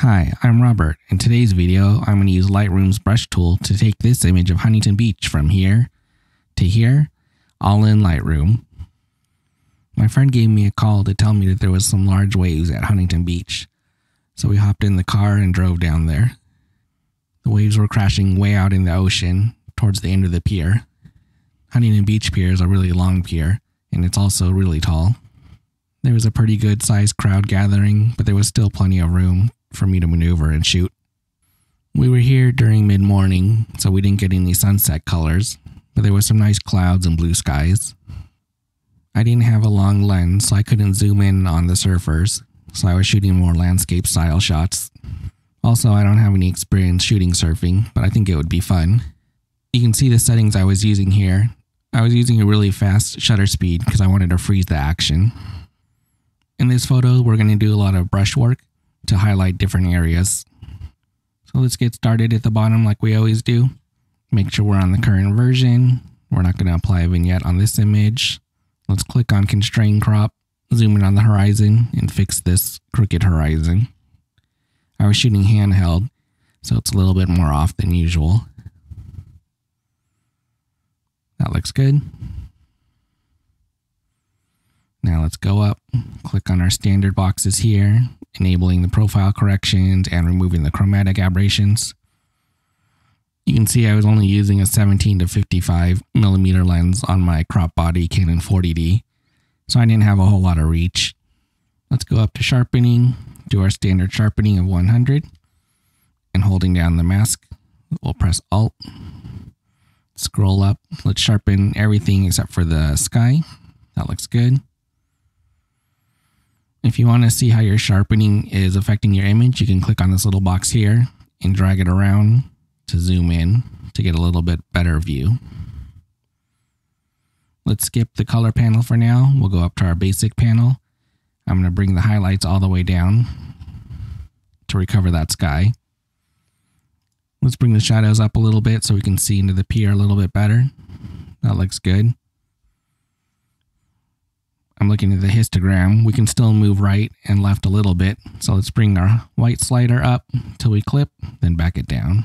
Hi, I'm Robert. In today's video, I'm going to use Lightroom's brush tool to take this image of Huntington Beach from here to here, all in Lightroom. My friend gave me a call to tell me that there was some large waves at Huntington Beach, so we hopped in the car and drove down there. The waves were crashing way out in the ocean towards the end of the pier. Huntington Beach Pier is a really long pier, and it's also really tall. There was a pretty good sized crowd gathering, but there was still plenty of room for me to maneuver and shoot. We were here during mid morning, so we didn't get any sunset colors, but there was some nice clouds and blue skies. I didn't have a long lens, so I couldn't zoom in on the surfers, so I was shooting more landscape style shots. Also, I don't have any experience shooting surfing, but I think it would be fun. You can see the settings I was using here. I was using a really fast shutter speed because I wanted to freeze the action. In this photo, we're going to do a lot of brush work to highlight different areas. So let's get started at the bottom like we always do. Make sure we're on the current version. We're not going to apply a vignette on this image. Let's click on constrain crop, zoom in on the horizon, and fix this crooked horizon. I was shooting handheld, so it's a little bit more off than usual. That looks good. Now let's go up, click on our standard boxes here, enabling the profile corrections and removing the chromatic aberrations. You can see I was only using a 17 to 55 millimeter lens on my crop body Canon 40D, so I didn't have a whole lot of reach. Let's go up to sharpening, do our standard sharpening of 100, and holding down the mask, we'll press Alt, scroll up, let's sharpen everything except for the sky. That looks good. If you want to see how your sharpening is affecting your image, you can click on this little box here and drag it around to zoom in to get a little bit better view. Let's skip the color panel for now. We'll go up to our basic panel. I'm going to bring the highlights all the way down to recover that sky. Let's bring the shadows up a little bit so we can see into the pier a little bit better. That looks good. I'm looking at the histogram. We can still move right and left a little bit. So let's bring our white slider up till we clip, then back it down.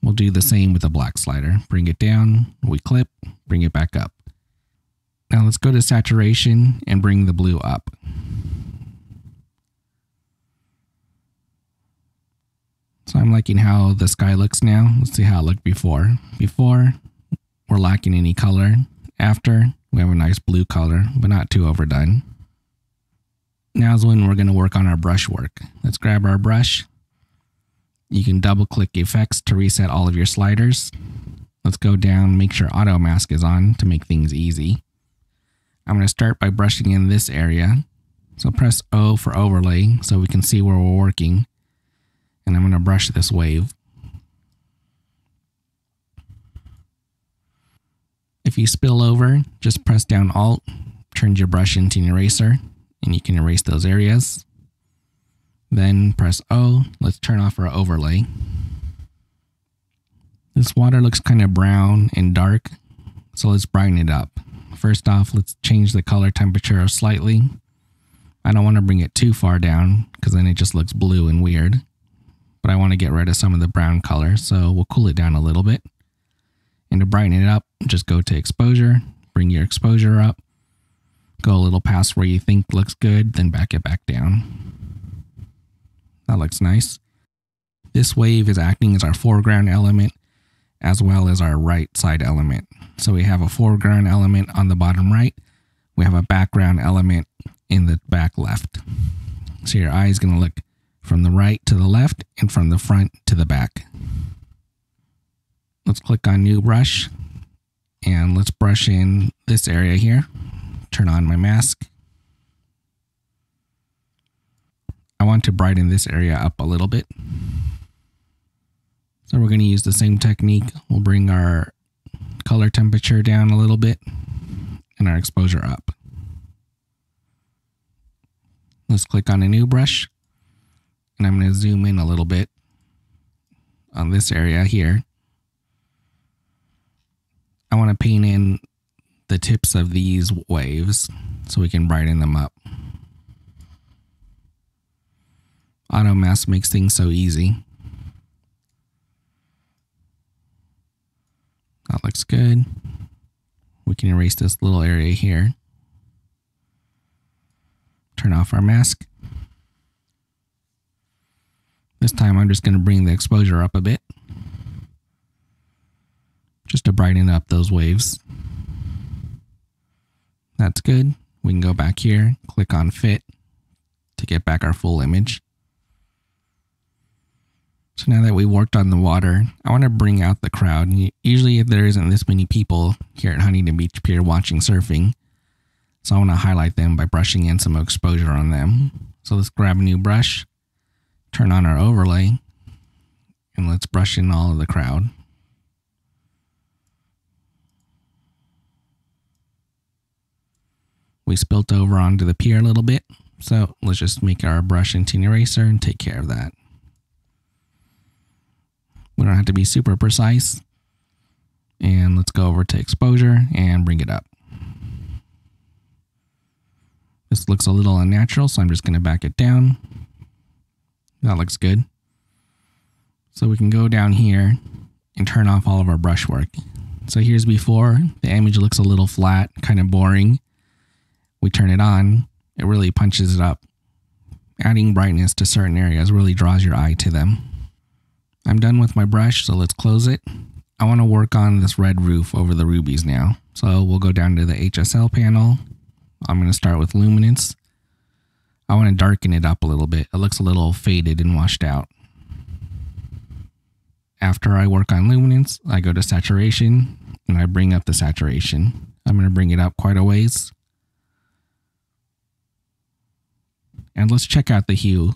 We'll do the same with the black slider. Bring it down, we clip, bring it back up. Now let's go to saturation and bring the blue up. So I'm liking how the sky looks now. Let's see how it looked before. Before, we're lacking any color. After, we have a nice blue color, but not too overdone. Now's when we're going to work on our brush work. Let's grab our brush. You can double click effects to reset all of your sliders. Let's go down, make sure auto mask is on to make things easy. I'm going to start by brushing in this area. So press O for overlay so we can see where we're working. And I'm going to brush this wave. If you spill over, just press down Alt, turns your brush into an eraser, and you can erase those areas. Then press O, let's turn off our overlay. This water looks kind of brown and dark, so let's brighten it up. First off, let's change the color temperature slightly. I don't want to bring it too far down because then it just looks blue and weird. But I want to get rid of some of the brown color, so we'll cool it down a little bit. And to brighten it up, just go to exposure, bring your exposure up, go a little past where you think looks good, then back it back down. That looks nice. This wave is acting as our foreground element as well as our right side element. So we have a foreground element on the bottom right. We have a background element in the back left. So your eye is going to look from the right to the left and from the front to the back. Let's click on new brush and let's brush in this area here. Turn on my mask. I want to brighten this area up a little bit. So we're going to use the same technique. We'll bring our color temperature down a little bit and our exposure up. Let's click on a new brush and I'm going to zoom in a little bit on this area here. I want to paint in the tips of these waves so we can brighten them up. Auto mask makes things so easy. That looks good. We can erase this little area here. Turn off our mask. This time I'm just going to bring the exposure up a bit. Just to brighten up those waves. That's good. We can go back here, click on fit to get back our full image. So now that we worked on the water, I want to bring out the crowd. Usually there isn't this many people here at Huntington Beach Pier watching surfing. So I want to highlight them by brushing in some exposure on them. So let's grab a new brush, turn on our overlay, and let's brush in all of the crowd. We spilt over onto the pier a little bit, so let's just make our brush into an eraser and take care of that. We don't have to be super precise. And let's go over to exposure and bring it up. This looks a little unnatural, so I'm just going to back it down. That looks good. So we can go down here and turn off all of our brushwork. So here's before. The image looks a little flat, kind of boring. We turn it on, it really punches it up. Adding brightness to certain areas really draws your eye to them. I'm done with my brush, so let's close it. I want to work on this red roof over the Ruby's now. So we'll go down to the HSL panel. I'm going to start with luminance. I want to darken it up a little bit. It looks a little faded and washed out. After I work on luminance, I go to saturation and I bring up the saturation. I'm going to bring it up quite a ways. And let's check out the hue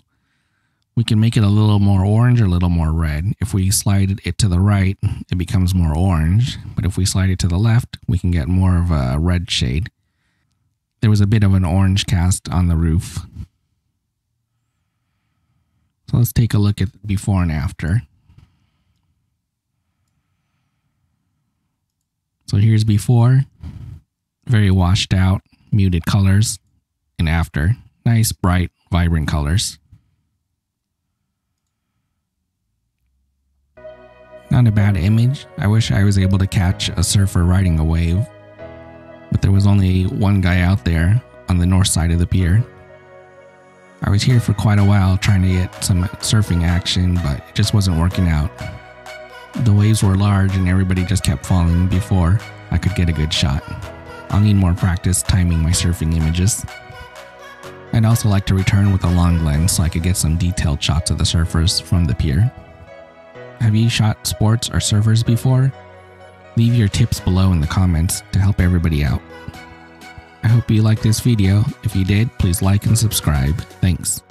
we can make it a little more orange or a little more red. If we slide it to the right, it becomes more orange. But if we slide it to the left, we can get more of a red shade. There was a bit of an orange cast on the roof. So let's take a look at before and after. So here's before, very washed out, muted colors, and after, nice, bright, vibrant colors. Not a bad image. I wish I was able to catch a surfer riding a wave. But there was only one guy out there on the north side of the pier. I was here for quite a while trying to get some surfing action, but it just wasn't working out. The waves were large and everybody just kept falling before I could get a good shot. I'll need more practice timing my surfing images. I'd also like to return with a long lens so I could get some detailed shots of the surfers from the pier. Have you shot sports or surfers before? Leave your tips below in the comments to help everybody out. I hope you liked this video. If you did, please like and subscribe. Thanks.